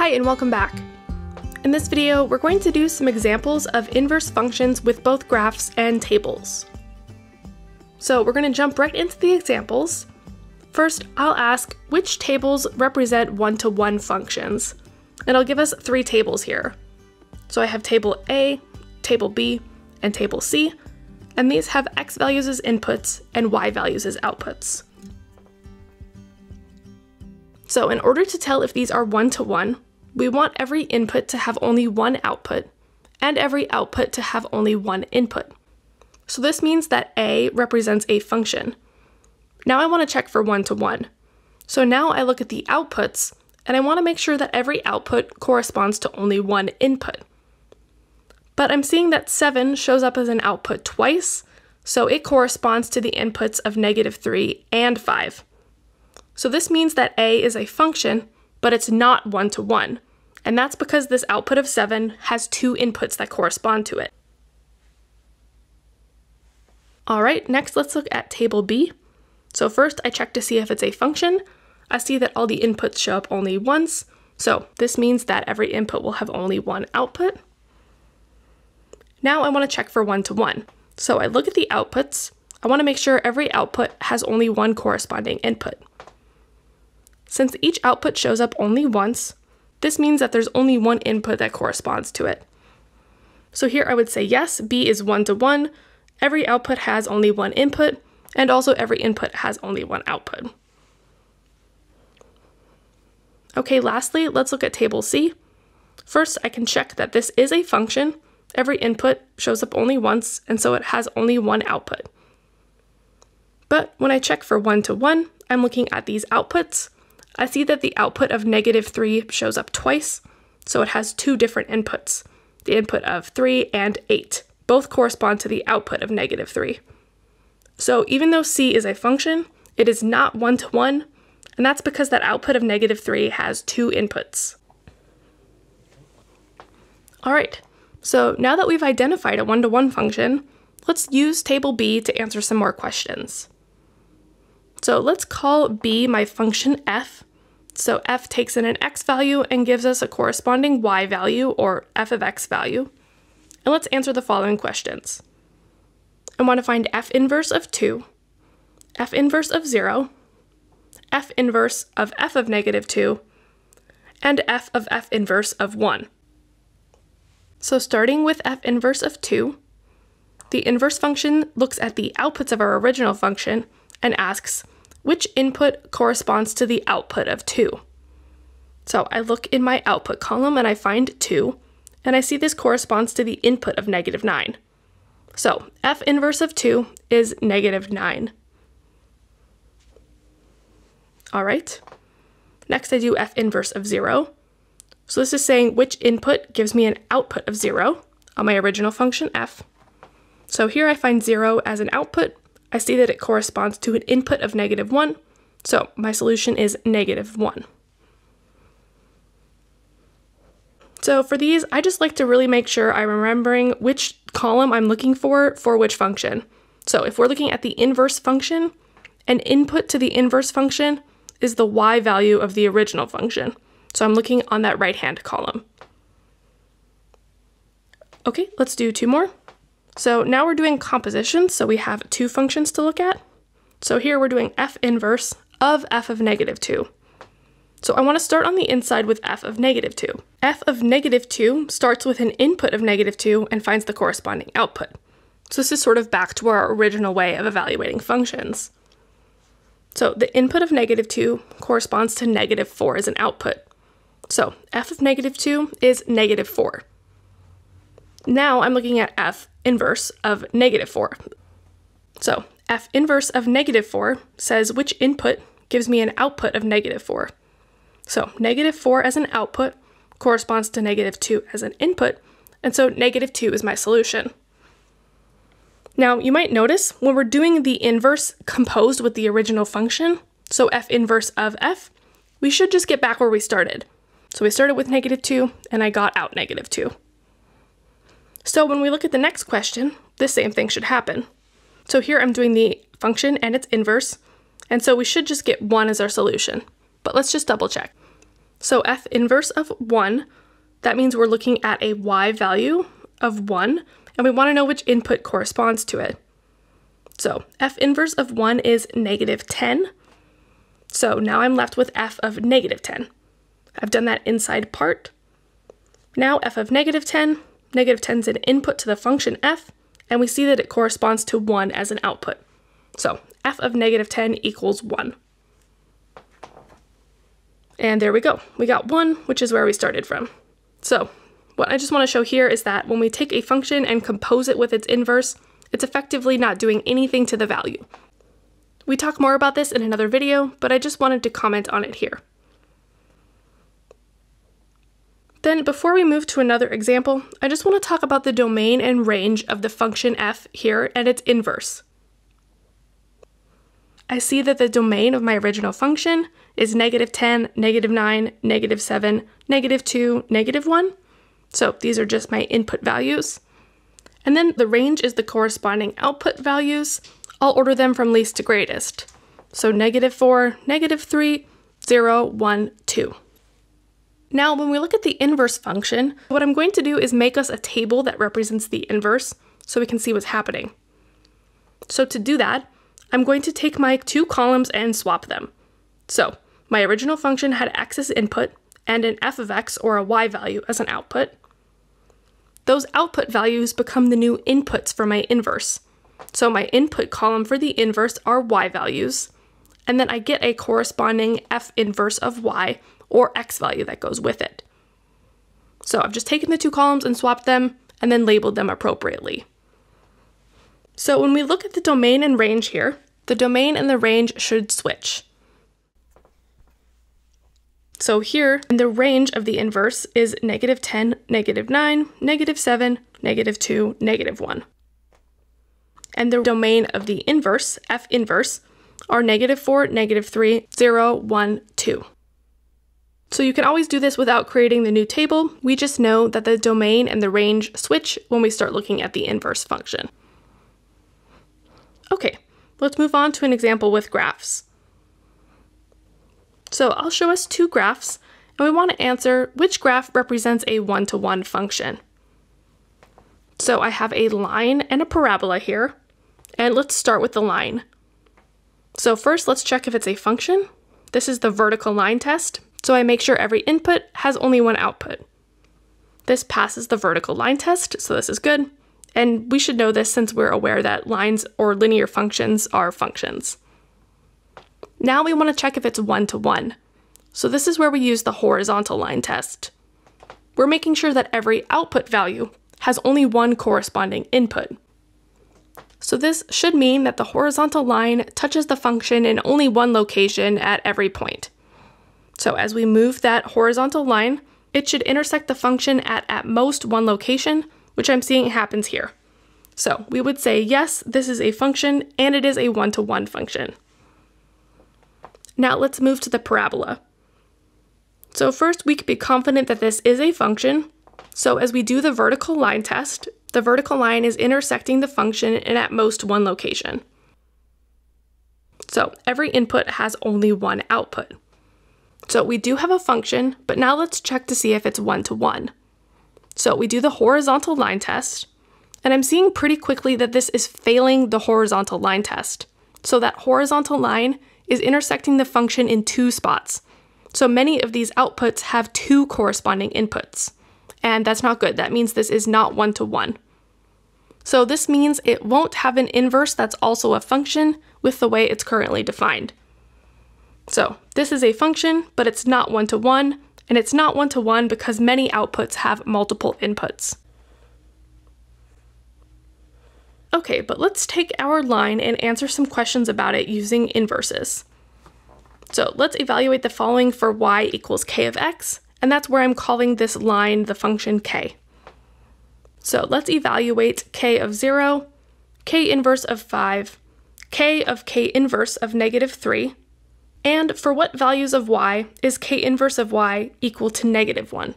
Hi and welcome back. In this video, we're going to do some examples of inverse functions with both graphs and tables. So we're going to jump right into the examples. First, I'll ask which tables represent one-to-one -one functions, and I'll give us three tables here. So I have table A, table B, and table C, and these have x values as inputs and y values as outputs. So in order to tell if these are one-to-one, -one, we want every input to have only one output, and every output to have only one input. So this means that A represents a function. Now I want to check for one-to-one. -one. So now I look at the outputs, and I want to make sure that every output corresponds to only one input. But I'm seeing that 7 shows up as an output twice, so it corresponds to the inputs of negative 3 and 5. So this means that a is a function, but it's not one-to-one. and that's because this output of 7 has two inputs that correspond to it. Alright, next let's look at table B. So first I check to see if it's a function. I see that all the inputs show up only once, so this means that every input will have only one output. Now I want to check for one-to-one. -one. So I look at the outputs. I want to make sure every output has only one corresponding input. Since each output shows up only once, this means that there's only one input that corresponds to it. So here I would say yes, B is one to one, every output has only one input, and also every input has only one output. Okay, lastly, let's look at table C. First, I can check that this is a function. Every input shows up only once, and so it has only one output. But when I check for one-to-one, I'm looking at these outputs, I see that the output of negative 3 shows up twice, so it has two different inputs. The input of 3 and 8 both correspond to the output of negative 3. So even though c is a function, it is not one-to-one, and that's because that output of negative 3 has two inputs. Alright, so now that we've identified a one-to-one -one function, let's use table B to answer some more questions. So let's call b my function f. So f takes in an x value and gives us a corresponding y value, or f of x value. And let's answer the following questions. I want to find f inverse of 2, f inverse of 0, f inverse of f of negative 2, and f of f inverse of 1. So starting with f inverse of 2, the inverse function looks at the outputs of our original function and asks, which input corresponds to the output of 2? So I look in my output column and I find 2, and I see this corresponds to the input of negative 9. So f inverse of 2 is negative 9. All right. Next I do f inverse of 0. So this is saying which input gives me an output of 0 on my original function f. So here I find 0 as an output, I see that it corresponds to an input of negative 1, so my solution is negative 1. So for these, I just like to really make sure I'm remembering which column I'm looking for for which function. So if we're looking at the inverse function, an input to the inverse function is the y value of the original function. So I'm looking on that right-hand column. Okay, let's do two more. So now we're doing composition, so we have two functions to look at. So here we're doing f inverse of f of negative 2. So I want to start on the inside with f of negative 2. f of negative 2 starts with an input of negative 2 and finds the corresponding output. So this is sort of back to our original way of evaluating functions. So the input of negative 2 corresponds to negative 4 as an output. So f of negative 2 is negative 4. Now I'm looking at f inverse of negative 4. So f inverse of negative 4 says which input gives me an output of negative 4. So negative 4 as an output corresponds to negative 2 as an input, and so negative 2 is my solution. Now, you might notice when we're doing the inverse composed with the original function, so f inverse of f, we should just get back where we started. So we started with negative 2, and I got out negative 2. So when we look at the next question, the same thing should happen. So here I'm doing the function and its inverse, and so we should just get 1 as our solution. But let's just double check. So f inverse of 1, that means we're looking at a y value of 1, and we want to know which input corresponds to it. So f inverse of 1 is negative 10. So now I'm left with f of negative 10. I've done that inside part. Now f of negative 10, negative 10 is an input to the function f, and we see that it corresponds to 1 as an output. So f of negative 10 equals 1. And there we go. We got 1, which is where we started from. So what I just want to show here is that when we take a function and compose it with its inverse, it's effectively not doing anything to the value. We talk more about this in another video, but I just wanted to comment on it here. Then before we move to another example, I just want to talk about the domain and range of the function f here and its inverse. I see that the domain of my original function is negative 10, negative 9, negative 7, negative 2, negative 1. So these are just my input values. And then the range is the corresponding output values. I'll order them from least to greatest. So negative 4, negative 3, 0, 1, 2. Now, when we look at the inverse function, what I'm going to do is make us a table that represents the inverse so we can see what's happening. So to do that, I'm going to take my two columns and swap them. So my original function had x as input and an f of x or a y value as an output. Those output values become the new inputs for my inverse. So my input column for the inverse are y values, and then I get a corresponding f inverse of y or x value that goes with it. So I've just taken the two columns and swapped them and then labeled them appropriately. So when we look at the domain and range here, the domain and the range should switch. So here, the range of the inverse is negative 10, negative 9, negative 7, negative 2, negative 1. And the domain of the inverse, f inverse, are negative 4, negative 3, 0, 1, 2. So you can always do this without creating the new table. We just know that the domain and the range switch when we start looking at the inverse function. Okay, let's move on to an example with graphs. So I'll show us two graphs, and we want to answer which graph represents a one-to-one -one function. So I have a line and a parabola here, and let's start with the line. So first, let's check if it's a function. This is the vertical line test, so I make sure every input has only one output. This passes the vertical line test, so this is good. And we should know this since we're aware that lines or linear functions are functions. Now we want to check if it's one-to-one. -one. So this is where we use the horizontal line test. We're making sure that every output value has only one corresponding input. So this should mean that the horizontal line touches the function in only one location at every point. So as we move that horizontal line, it should intersect the function at at most one location, which I'm seeing happens here. So we would say, yes, this is a function and it is a one-to-one -one function. Now let's move to the parabola. So first we can be confident that this is a function. So as we do the vertical line test, the vertical line is intersecting the function in at most one location. So every input has only one output. So we do have a function, but now let's check to see if it's one-to-one. -one. So we do the horizontal line test, and I'm seeing pretty quickly that this is failing the horizontal line test. So that horizontal line is intersecting the function in two spots. So many of these outputs have two corresponding inputs. And that's not good. That means this is not one-to-one. -one. So this means it won't have an inverse that's also a function with the way it's currently defined. So this is a function, but it's not one-to-one, -one, and it's not one-to-one -one because many outputs have multiple inputs. Okay, but let's take our line and answer some questions about it using inverses. So let's evaluate the following for y equals k of x, and that's where I'm calling this line the function k. So let's evaluate k of 0, k inverse of 5, k of k inverse of negative 3, and for what values of y is k inverse of y equal to negative 1?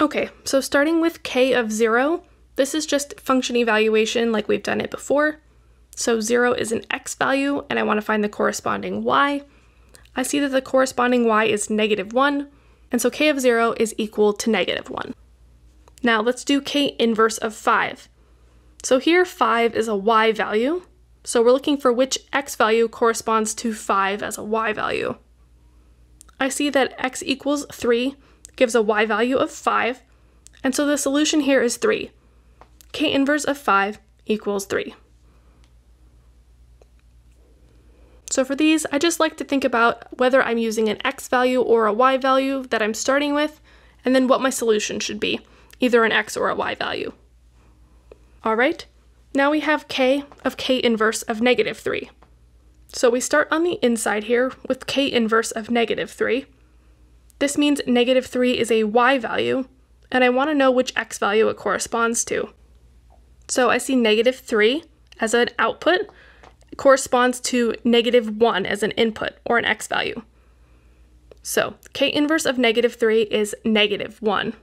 Okay, so starting with k of 0, this is just function evaluation like we've done it before. So 0 is an x value, and I want to find the corresponding y. I see that the corresponding y is negative 1, and so k of 0 is equal to negative 1. Now let's do k inverse of 5. So here 5 is a y value, so we're looking for which x value corresponds to 5 as a y value. I see that x equals 3 gives a y value of 5, and so the solution here is 3. k inverse of 5 equals 3. So for these, I just like to think about whether I'm using an x value or a y value that I'm starting with, and then what my solution should be, either an x or a y value. All right, now we have k of k inverse of negative 3. So we start on the inside here with k inverse of negative 3. This means negative 3 is a y value, and I want to know which x value it corresponds to. So I see negative 3 as an output, corresponds to negative 1 as an input, or an x value. So k inverse of negative 3 is negative 1.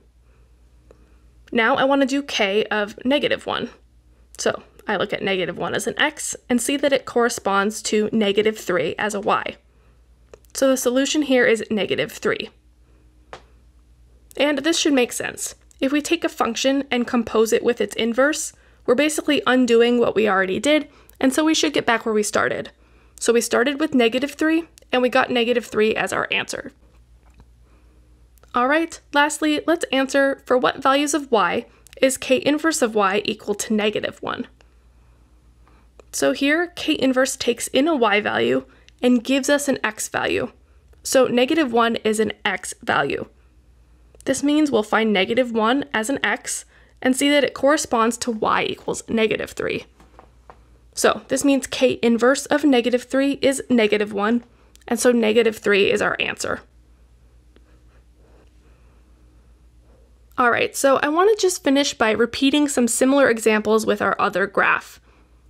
Now I want to do k of negative 1. So I look at negative 1 as an x and see that it corresponds to negative 3 as a y. So the solution here is negative 3. And this should make sense. If we take a function and compose it with its inverse, we're basically undoing what we already did and so we should get back where we started. So we started with negative 3, and we got negative 3 as our answer. Alright, lastly, let's answer for what values of y is k inverse of y equal to negative 1. So here, k inverse takes in a y value and gives us an x value. So negative 1 is an x value. This means we'll find negative 1 as an x and see that it corresponds to y equals negative 3. So this means k inverse of negative 3 is negative 1, and so negative 3 is our answer. All right, so I want to just finish by repeating some similar examples with our other graph.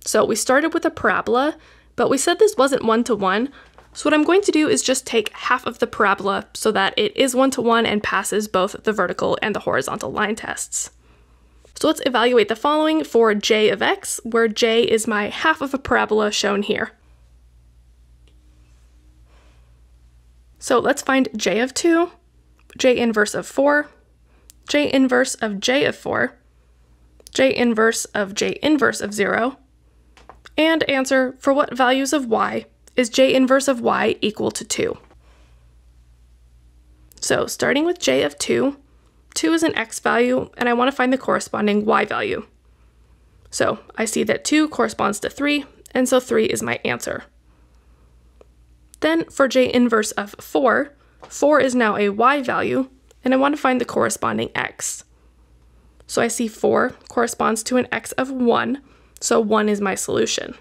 So we started with a parabola, but we said this wasn't one-to-one, -one, so what I'm going to do is just take half of the parabola so that it is one-to-one -one and passes both the vertical and the horizontal line tests. So let's evaluate the following for j of x, where j is my half of a parabola shown here. So let's find j of 2, j inverse of 4, j inverse of j of 4, j inverse of j inverse of 0, and answer for what values of y is j inverse of y equal to 2. So starting with j of 2, 2 is an x value, and I want to find the corresponding y value. So I see that 2 corresponds to 3, and so 3 is my answer. Then for j inverse of 4, 4 is now a y value, and I want to find the corresponding x. So I see 4 corresponds to an x of 1, so 1 is my solution.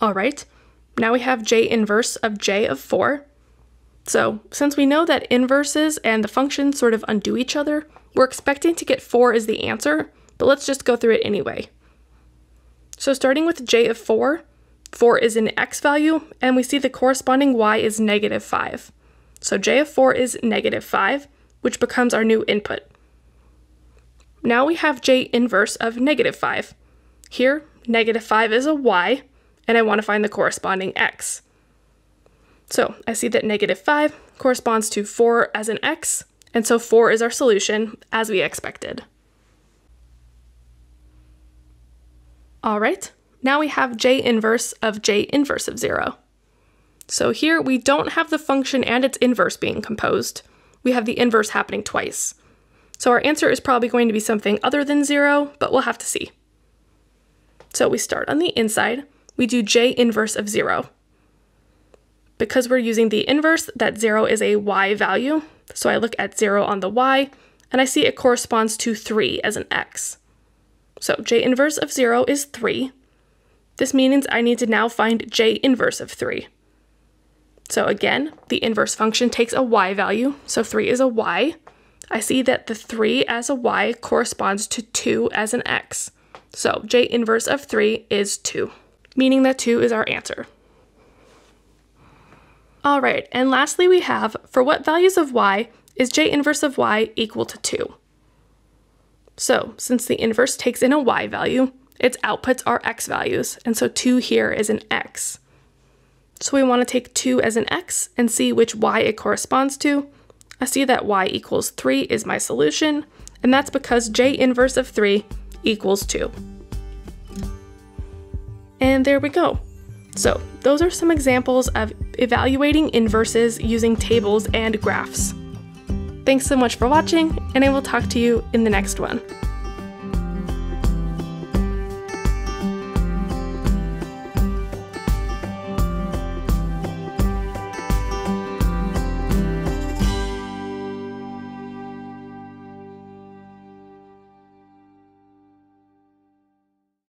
All right, now we have j inverse of j of 4, so since we know that inverses and the functions sort of undo each other, we're expecting to get 4 as the answer, but let's just go through it anyway. So starting with j of 4, 4 is an x value, and we see the corresponding y is negative 5. So j of 4 is negative 5, which becomes our new input. Now we have j inverse of negative 5. Here, negative 5 is a y, and I want to find the corresponding x. So I see that negative 5 corresponds to 4 as an x, and so 4 is our solution, as we expected. All right, now we have j inverse of j inverse of 0. So here we don't have the function and its inverse being composed. We have the inverse happening twice. So our answer is probably going to be something other than 0, but we'll have to see. So we start on the inside, we do j inverse of 0. Because we're using the inverse, that 0 is a y value. So I look at 0 on the y, and I see it corresponds to 3 as an x. So j inverse of 0 is 3. This means I need to now find j inverse of 3. So again, the inverse function takes a y value, so 3 is a y. I see that the 3 as a y corresponds to 2 as an x. So j inverse of 3 is 2, meaning that 2 is our answer. All right, and lastly we have, for what values of y is j inverse of y equal to 2? So, since the inverse takes in a y value, its outputs are x values, and so 2 here is an x. So we want to take 2 as an x and see which y it corresponds to. I see that y equals 3 is my solution, and that's because j inverse of 3 equals 2. And there we go. So those are some examples of evaluating inverses using tables and graphs. Thanks so much for watching, and I will talk to you in the next one.